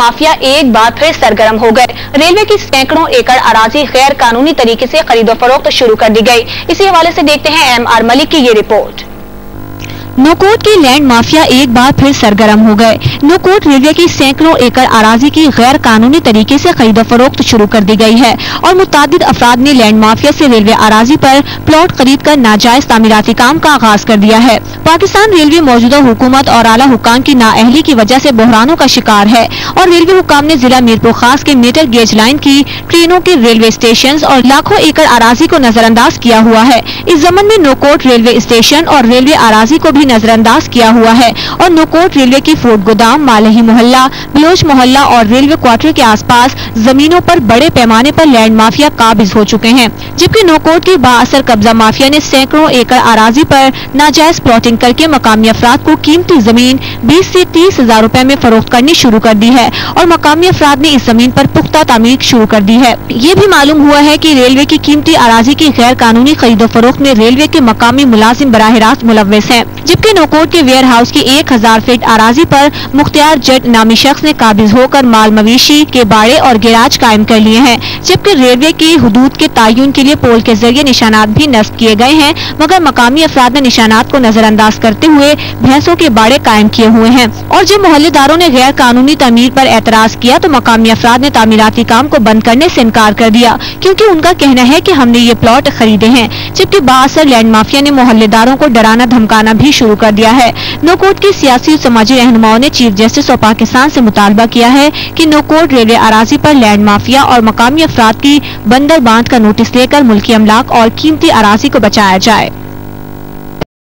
Mafia एक बार फिर सरगर्म हो गए। रेलवे की सैकड़ों एकड़ अराजी गैर कानूनी तरीके ऐसी खरीदो फरोख्त शुरू कर दी गई इसी हवाले ऐसी देखते हैं एम आर मलिक की ये रिपोर्ट। नोकोट की लैंड माफिया एक बार फिर सरगर्म हो गए। नोकोट रेलवे की सैकड़ों एकड़ अराजी की गैर कानूनी तरीके से खरीदो फरोख्त शुरू कर दी गई है और मुताद अफराद ने लैंड माफिया से रेलवे अराजी पर प्लॉट खरीद कर नाजायज तामीराती काम का आगाज़ कर दिया है। पाकिस्तान रेलवे मौजूदा हुकूमत और आला हुकाम की नाअहली की वजह से बहरानों का शिकार है और रेलवे हुकाम ने जिला मीरपुर खास के मीटर गेज लाइन की ट्रेनों के रेलवे स्टेशन और लाखों एकड़ अराजी को नजरअंदाज किया हुआ है। इस जमन में नोकोट रेलवे स्टेशन और रेलवे अराजी को भी नजरअंदाज किया हुआ है। और नोकोट रेलवे की फोर्ट गोदाम, मालही मोहल्ला बलोच मोहल्ला और रेलवे क्वार्टर के आसपास जमीनों पर बड़े पैमाने पर लैंड माफिया काबिज हो चुके हैं। जबकि नोकोट की बासर कब्जा माफिया ने सैकड़ों एकड़ अराजी पर नाजायज प्लॉटिंग करके मकामी अफराद को कीमती ज़मीन बीस ऐसी तीस हज़ार रूपए में फरोख्त करनी शुरू कर दी है और मकामी अफराद ने इस ज़मीन आरोप पुख्ता तामीर शुरू कर दी है। ये भी मालूम हुआ है की रेलवे की कीमती अराजी की गैर कानूनी खरीदो फरोख्त में रेलवे के मकामी मुलाजिम बराह रास्त मुलविस है। जबकि नोकोट के वेयर हाउस की एक हज़ार फीट आराजी पर मुख्तियार जट नामी शख्स ने काबिज होकर माल मवेशी के बाड़े और गिराज कायम कर लिए हैं। जबकि रेलवे की हदूद के तयन के लिए पोल के ज़रिए निशानात भी नस्ब किए गए हैं, मगर मकामी अफराद ने निशानात को नजरअंदाज करते हुए भैंसों के बाड़े कायम किए हुए हैं। और जब मोहल्लेदारों ने गैर कानूनी तमीर पर एतराज़ किया तो मकामी अफराद ने तामीराती काम को बंद करने से इनकार कर दिया, क्योंकि उनका कहना है की हमने ये प्लॉट खरीदे हैं। जबकि बासर लैंड माफिया ने मोहल्लेदारों को डराना धमकाना भी शुरू कर दिया है। नोकोट के सियासी और समाजी रहनुमाओं ने चीफ जस्टिस और पाकिस्तान से मुतालबा किया है कि नोकोट रेलवे अराजी पर लैंड माफिया और मकामी अफराद की बंदर बाँध का नोटिस लेकर मुल्की अमलाक और कीमती अराजी को बचाया जाए।